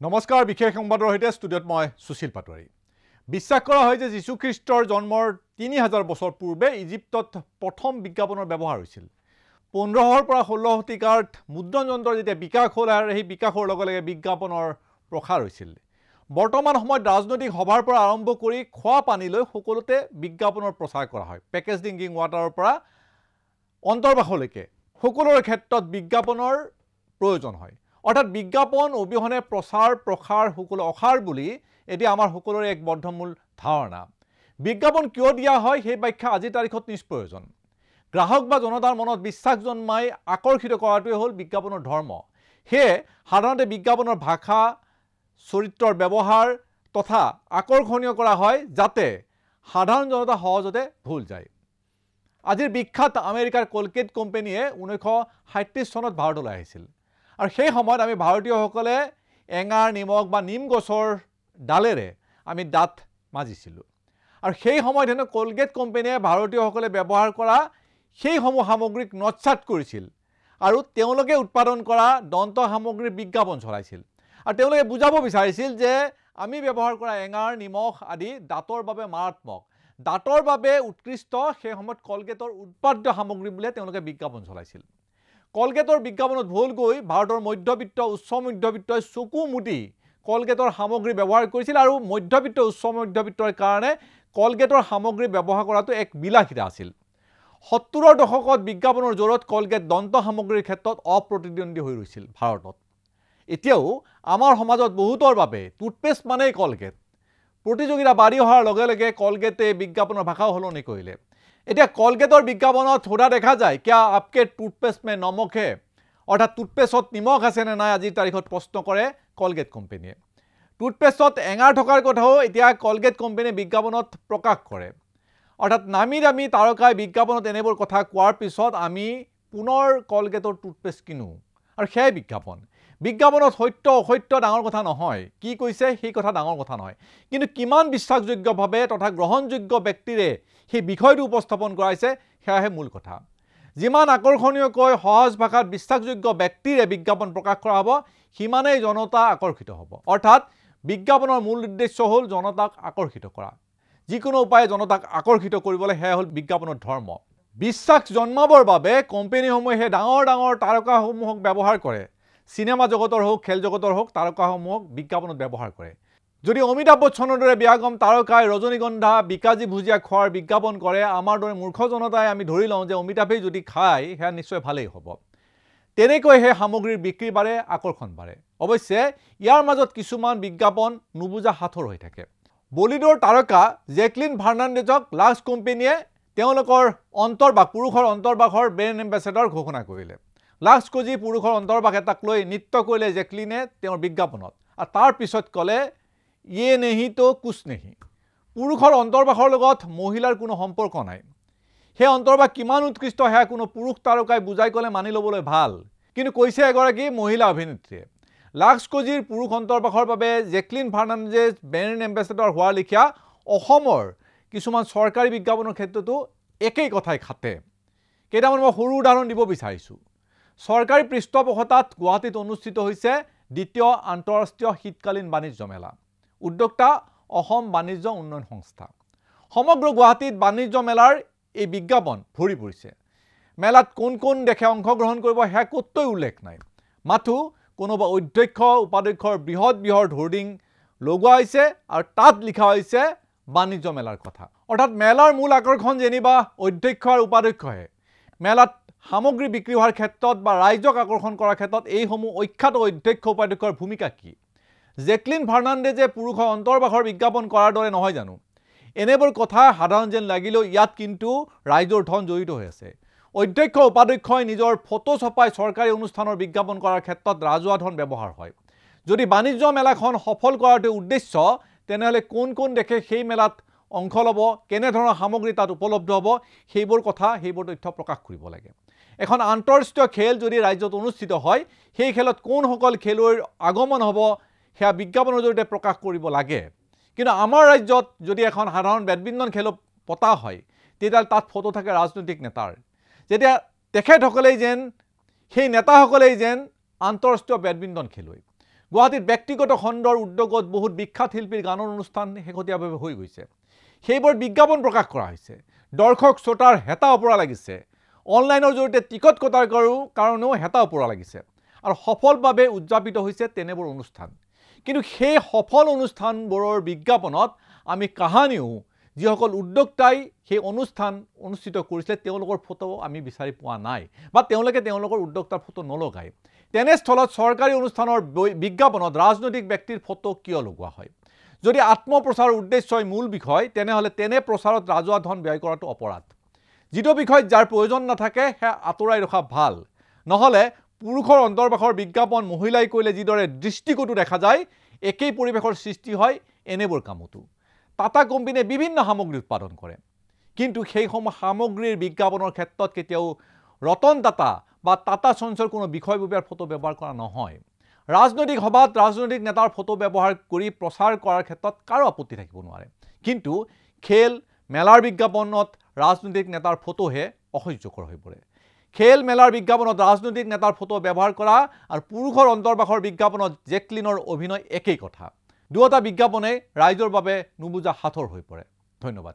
নমস্কাৰ বিশেষ সংবাদৰ সৈতে ষ্টুডিঅ'ত মই সুশীল পাটোৱাৰী। বিশ্বাস কৰা হয় যে যীশুখ্ৰীষ্টৰ জন্মৰ তিনি হাজাৰ বছৰ পূৰ্বে ইজিপ্তত প্ৰথম বিজ্ঞাপনৰ ব্যৱহাৰ হৈছিল। পোন্ধৰশৰ পৰা ষোল্ল শতিকাত মুদ্ৰণ যন্ত্ৰৰ যেতিয়া বিকাশ হ'ল আৰু সেই বিকাশৰ লগে লগে বিজ্ঞাপনৰ প্ৰসাৰ হৈছিল। বৰ্তমান সময়ত ৰাজনৈতিক সভাৰ পৰা আৰম্ভ কৰি খোৱা পানীলৈ সকলোতে বিজ্ঞাপনৰ প্ৰচাৰ কৰা হয়। পেকেজ ড্ৰিংকিং ৱাটাৰৰ পৰা অন্তৰ্বাসলৈকে সকলোৰে ক্ষেত্ৰত বিজ্ঞাপনৰ প্ৰয়োজন হয়। অৰ্থাৎ বিজ্ঞাপন অবিহনে প্ৰচাৰ প্ৰসাৰ সকলো অসাৰ বুলি এতিয়া আমাৰ সকলোৰে এক বদ্ধমূল ধাৰণা। বিজ্ঞাপন কিয় দিয়া হয় সেই ব্যাখ্যা আজিৰ তাৰিখত নিষ্প্ৰয়োজন। গ্ৰাহক বা জনতাৰ মনত বিশ্বাস জন্মাই আকৰ্ষিত কৰাটোৱে হ'ল বিজ্ঞাপনৰ ধৰ্ম। সেয়ে সাধাৰণতে বিজ্ঞাপনৰ ভাষা চৰিত্ৰৰ ব্যৱহাৰ তথা আকৰ্ষণীয় কৰা হয় যাতে সাধাৰণ জনতা সহজতে ভুল যায়। আজিৰ বিখ্যাত আমেৰিকাৰ কলকেট কোম্পেনীয়ে ঊনৈছশ সাতত্ৰিছ চনত ভাৰতলৈ আহিছিল। আৰু সেই সময়ত আমি ভাৰতীয়সকলে এঙাৰ নিমখ বা নিম গছৰ ডালেৰে আমি দাঁত মাজিছিলোঁ। আৰু সেই সময়ত হেনো কলগেট কোম্পেনীয়ে ভাৰতীয়সকলে ব্যৱহাৰ কৰা সেইসমূহ সামগ্ৰীক নৎসাত কৰিছিল আৰু তেওঁলোকে উৎপাদন কৰা দন্ত সামগ্ৰীৰ বিজ্ঞাপন চলাইছিল। আৰু তেওঁলোকে বুজাব বিচাৰিছিল যে আমি ব্যৱহাৰ কৰা এঙাৰ নিমখ আদি দাঁতৰ বাবে মাৰাত্মক। দাঁতৰ বাবে উৎকৃষ্ট সেই সময়ত কলগেটৰ উৎপাদ্য সামগ্ৰী বুলিয়ে তেওঁলোকে বিজ্ঞাপন চলাইছিল। কলগেটৰ বিজ্ঞাপনত ভুল গৈ ভাৰতৰ মধ্যবিত্ত উচ্চ মধ্যবিত্তই চকু মুদি কলগেটৰ সামগ্ৰী ব্যৱহাৰ কৰিছিল আৰু মধ্যবিত্ত উচ্চ মধ্যবিত্তৰ কাৰণে কলগেটৰ সামগ্ৰী ব্যৱহাৰ কৰাটো এক বিলাসিতা আছিল। সত্তৰৰ দশকত বিজ্ঞাপনৰ জোৰত কলগেট দন্ত সামগ্ৰীৰ ক্ষেত্ৰত অপ্ৰতিদ্বন্দ্বী হৈ ৰৈছিল ভাৰতত। এতিয়াও আমাৰ সমাজত বহুতৰ বাবে টুথপেষ্ট মানেই কলগেট। প্ৰতিযোগিতা বাঢ়ি অহাৰ লগে লগে কলগেটে বিজ্ঞাপনৰ ভাষাও সলনি কৰিলে। এতিয়া কলগেটৰ বিজ্ঞাপনত সোধা দেখা যায় কিয়া আপকে টুথপেষ্ট মে নমক হে? অৰ্থাৎ টুথপেষ্টত নিমখ আছেনে নাই আজিৰ তাৰিখত প্ৰশ্ন কৰে কলগেট কোম্পেনীয়ে। টুথপেষ্টত এঙাৰ থকাৰ কথাও এতিয়া কলগেট কোম্পেনীয়ে বিজ্ঞাপনত প্ৰকাশ কৰে। অৰ্থাৎ নামী দামী তাৰকাই বিজ্ঞাপনত এনেবোৰ কথা কোৱাৰ পিছত আমি পুনৰ কলগেটৰ টুথপেষ্ট কিনো। আৰু সেয়াই বিজ্ঞাপন। বিজ্ঞাপনত সত্য অসত্য ডাঙৰ কথা নহয়। কি কৈছে? সেই কথা ডাঙৰ কথা নহয়। কিন্তু কিমান বিশ্বাসযোগ্যভাৱে তথা গ্ৰহণযোগ্য ব্যক্তিৰে সেই বিষয়টো উপস্থাপন কৰাইছে সেয়াহে মূল কথা। যিমান আকৰ্ষণীয়কৈ সহজ ভাষাত বিশ্বাসযোগ্য ব্যক্তিৰে বিজ্ঞাপন প্ৰকাশ কৰা হ'ব সিমানেই জনতা আকৰ্ষিত হ'ব। অৰ্থাৎ বিজ্ঞাপনৰ মূল উদ্দেশ্য হ'ল জনতাক আকৰ্ষিত কৰা। যিকোনো উপায়ে জনতাক আকৰ্ষিত কৰিবলৈ সেয়া হ'ল বিজ্ঞাপনৰ ধৰ্ম। বিশ্বাস জন্মাবৰ বাবে কোম্পেনীসমূহে ডাঙৰ ডাঙৰ তাৰকাসমূহক ব্যৱহাৰ কৰে। চিনেমা জগতৰ হওক খেল জগতৰ হওক তাৰকাসমূহক বিজ্ঞাপনত ব্যৱহাৰ কৰে। যদি অমিতাভ বচ্চনৰ দৰে ব্যাগম তাৰকাই ৰজনীগন্ধা বিকাজী ভুজিয়া খোৱাৰ বিজ্ঞাপন কৰে আমাৰ দৰে মূৰ্খ জনতাই আমি ধৰি লওঁ যে অমিতাভেই যদি খায় সেয়া নিশ্চয় ভালেই হ'ব। তেনেকৈ সেই সামগ্ৰীৰ বিক্ৰী বাঢ়ে আকৰ্ষণ বাঢ়ে। অৱশ্যে ইয়াৰ মাজত কিছুমান বিজ্ঞাপন নুবুজা সাঁথৰ হৈ থাকে। বলিউডৰ তাৰকা জেকলিন ফাৰ্ণাণ্ডেজক লাক্স কোম্পেনীয়ে তেওঁলোকৰ অন্তৰ্বাস পুৰুষৰ অন্তৰ্বাসৰ ব্ৰেণ্ড এম্বেচেডৰ ঘোষণা কৰিলে। লাক্স কজি পুৰুষৰ অন্তৰ্বাস এটাক লৈ নৃত্য কৰিলে জেকলিনে তেওঁৰ বিজ্ঞাপনত। আৰু তাৰ পিছত ক'লে ইয়ে নেহি তো কুছ নেহি। পুৰুষৰ অন্তৰ্বাসৰ লগত মহিলাৰ কোনো সম্পৰ্ক নাই। সেই অন্তৰ্বাস কিমান উৎকৃষ্ট সেয়া কোনো পুৰুষ তাৰকাই বুজাই ক'লে মানি ল'বলৈ ভাল। কিন্তু কৈছে এগৰাকী মহিলা অভিনেত্ৰীয়ে লাক্স কজিৰ পুৰুষ অন্তৰ্বাসৰ বাবে জেকলিন ফাৰ্ণাণ্ডেজ ব্ৰেণ্ড এম্বেচেডৰ হোৱাৰ লেখীয়া অসমৰ কিছুমান চৰকাৰী বিজ্ঞাপনৰ ক্ষেত্ৰতো একেই কথাই খাটে। কেইটামান মই সৰু উদাহৰণ দিব বিচাৰিছোঁ। চৰকাৰী পৃষ্ঠপোষকতাত গুৱাহাটীত অনুষ্ঠিত হৈছে দ্বিতীয় আন্তঃৰাষ্ট্ৰীয় শীতকালীন বাণিজ্য মেলা। উদ্যোক্তা অসম বাণিজ্য উন্নয়ন সংস্থা। সমগ্ৰ গুৱাহাটীত বাণিজ্য মেলাৰ এই বিজ্ঞাপন ভৰি পৰিছে। মেলাত কোন কোন দেশে অংশগ্ৰহণ কৰিব সেয়া ক'তকৈ উল্লেখ নাই। মাথো কোনোবা অধ্যক্ষ উপাধ্যক্ষৰ বৃহৎ বৃহৎ হোৰ্ডিং লগোৱা হৈছে আৰু তাত লিখা হৈছে বাণিজ্য মেলাৰ কথা। অৰ্থাৎ মেলাৰ মূল আকৰ্ষণ যেনিবা অধ্যক্ষ আৰু উপাধ্যক্ষহে। মেলাত সামগ্ৰী বিক্ৰী হোৱাৰ ক্ষেত্ৰত বা ৰাইজক আকৰ্ষণ কৰাৰ ক্ষেত্ৰত এইসমূহ অখ্যাত অধ্যক্ষ উপাধ্যক্ষৰ ভূমিকা কি? জেকলিন ফাৰ্ণাণ্ডেজে পুৰুষৰ অন্তৰ্বাসৰ বিজ্ঞাপন কৰাৰ দৰে নহয় জানো? এনেবোৰ কথা সাধাৰণ যেন লাগিলেও ইয়াত কিন্তু ৰাইজৰ ধন জড়িত হৈ আছে। অধ্যক্ষ উপাধ্যক্ষই নিজৰ ফটো ছপাই চৰকাৰী অনুষ্ঠানৰ বিজ্ঞাপন কৰাৰ ক্ষেত্ৰত ৰাজহুৱা ধন ব্যৱহাৰ হয়। যদি বাণিজ্য মেলাখন সফল কৰাটো উদ্দেশ্য তেনেহ'লে কোন কোন দেশে সেই মেলাত অংশ ল'ব কেনেধৰণৰ সামগ্ৰী তাত উপলব্ধ হ'ব সেইবোৰ কথা সেইবোৰ তথ্য প্ৰকাশ কৰিব লাগে। এখন আন্তঃৰাষ্ট্ৰীয় খেল যদি ৰাজ্যত অনুষ্ঠিত হয় সেই খেলত কোনসকল খেলুৱৈৰ আগমন হ'ব সেয়া বিজ্ঞাপনৰ জৰিয়তে প্ৰকাশ কৰিব লাগে। কিন্তু আমাৰ ৰাজ্যত যদি এখন সাধাৰণ বেডমিণ্টন খেলো পতা হয় তেতিয়াহ'লে তাত ফটো থাকে ৰাজনৈতিক নেতাৰ। যেতিয়া তেখেতসকলেই যেন সেই নেতাসকলেই যেন আন্তঃৰাষ্ট্ৰীয় বেডমিণ্টন খেলুৱৈ। গুৱাহাটীত ব্যক্তিগত খণ্ডৰ উদ্যোগত বহুত বিখ্যাত শিল্পীৰ গানৰ অনুষ্ঠান শেহতীয়াভাৱে হৈ গৈছে। সেইবোৰ বিজ্ঞাপন প্ৰকাশ কৰা হৈছে। দৰ্শক শ্ৰোতাৰ হেতা ওপৰা লাগিছে। অনলাইনৰ জৰিয়তে টিকট কটাৰ কাৰণেও হেতা ওপৰা লাগিছে। আৰু সফলভাৱে উদযাপিত হৈছে তেনেবোৰ অনুষ্ঠান। কিন্তু সেই সফল অনুষ্ঠানবোৰৰ বিজ্ঞাপনত আমি কাহানিও যিসকল উদ্যোক্তাই সেই অনুষ্ঠান অনুষ্ঠিত কৰিছিলে তেওঁলোকৰ ফটো আমি বিচাৰি পোৱা নাই বা তেওঁলোকে তেওঁলোকৰ উদ্যোক্তাৰ ফটো নলগায়। তেনেস্থলত চৰকাৰী অনুষ্ঠানৰ বিজ্ঞাপনত ৰাজনৈতিক ব্যক্তিৰ ফটো কিয় লগোৱা হয়? যদি আত্মপ্ৰচাৰৰ উদ্দেশ্যই মূল বিষয় তেনেহ'লে তেনে প্ৰচাৰত ৰাজহুৱা ধন ব্যয় কৰাটো অপৰাধ। যিটো বিষয়ত যাৰ প্ৰয়োজন নাথাকে সেয়া আঁতৰাই ৰখা ভাল। নহ'লে পুৰুষৰ অন্তৰ্বাসৰ বিজ্ঞাপন মহিলাই কৰিলে যিদৰে দৃষ্টিকোটো দেখা যায় একেই পৰিৱেশৰ সৃষ্টি হয় এনেবোৰ কামতো। টাটা কোম্পানীয়ে বিভিন্ন সামগ্ৰী উৎপাদন কৰে। কিন্তু সেইসমূহ সামগ্ৰীৰ বিজ্ঞাপনৰ ক্ষেত্ৰত কেতিয়াও ৰতন টাটা বা টাটা চন্সৰ কোনো বিষয়ববীয়াৰ ফটো ব্যৱহাৰ কৰা নহয়। ৰাজনৈতিক সভাত ৰাজনৈতিক নেতাৰ ফটো ব্যৱহাৰ কৰি প্ৰচাৰ কৰাৰ ক্ষেত্ৰত কাৰো আপত্তি থাকিব নোৱাৰে। কিন্তু খেল মেলাৰ বিজ্ঞাপনত ৰাজনৈতিক নেতাৰ ফটোহে অসহ্যকৰ হৈ পৰে। খেল মেলাৰ বিজ্ঞাপনত ৰাজনৈতিক নেতাৰ ফটো ব্যৱহাৰ কৰা আৰু পুৰুষৰ অন্তৰ্বাসৰ বিজ্ঞাপনত জেকলিনৰ অভিনয় একেই কথা। দুয়োটা বিজ্ঞাপনে ৰাইজৰ বাবে নুবুজা সাঁথৰ হৈ পৰে। ধন্যবাদ।